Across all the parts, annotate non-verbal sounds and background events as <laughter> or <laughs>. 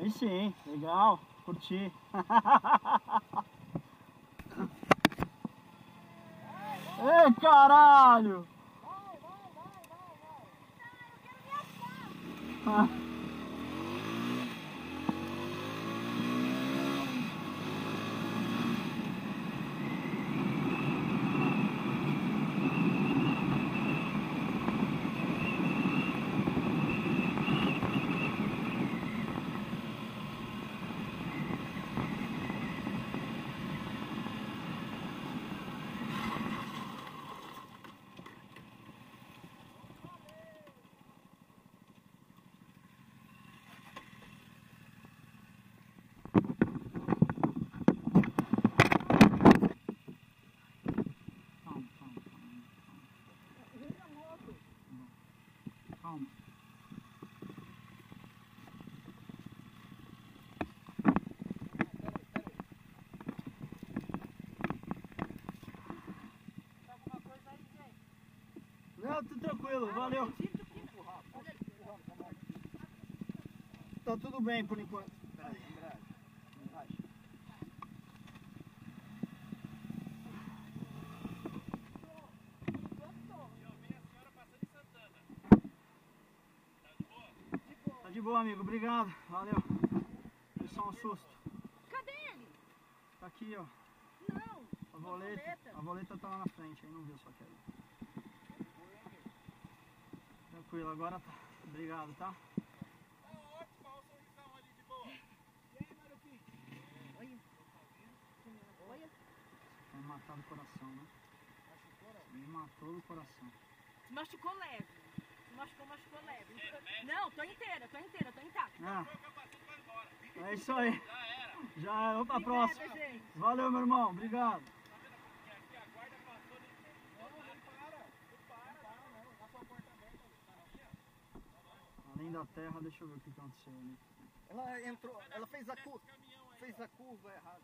Aí sim, legal, curti. <laughs> Ei, caralho! Ah. Calma. Não, tudo tranquilo, valeu. Tá tudo bem por enquanto. De boa, amigo. Obrigado. Valeu. Foi só um susto. Cadê ele? Tá aqui, ó. Não. A voleta. voleta. A voleta tá lá na frente, aí não viu só queda. Tranquilo, agora tá. Obrigado, tá? Olha. Vai matar do coração, né? Me matou do coração. Se machucou leve. Machucou, machucou leve. Não, tô inteira, tô inteira, tô intacta. Ah, é isso aí. Já era. Vamos pra próxima. gente. Valeu, meu irmão. Obrigado. Além da terra, deixa eu ver o que aconteceu ali. Ela entrou, ela fez a curva, fez a curva errada.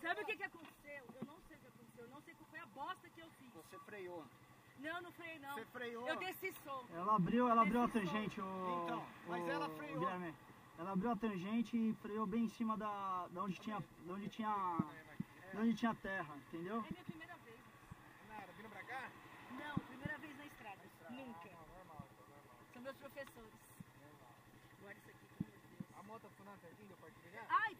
Sabe o que, que aconteceu? Eu não sei o que aconteceu. Eu não sei qual foi a bosta que eu fiz. Você freou. Não, não freiei não. Você freou. Eu desci solto. Ela abriu, ela abriu a tangente, o. Então, mas o ela freou. Guilherme. Ela abriu a tangente e freou bem em cima da, da onde tinha, da onde tinha, da onde tinha terra, entendeu? É minha primeira vez. Nara, vindo pra cá? Não, primeira vez na estrada. Nunca. São meus professores. Guarda isso aqui, pelo amor de Deus. A moto funando certinho, deu pra te pegar? Ai,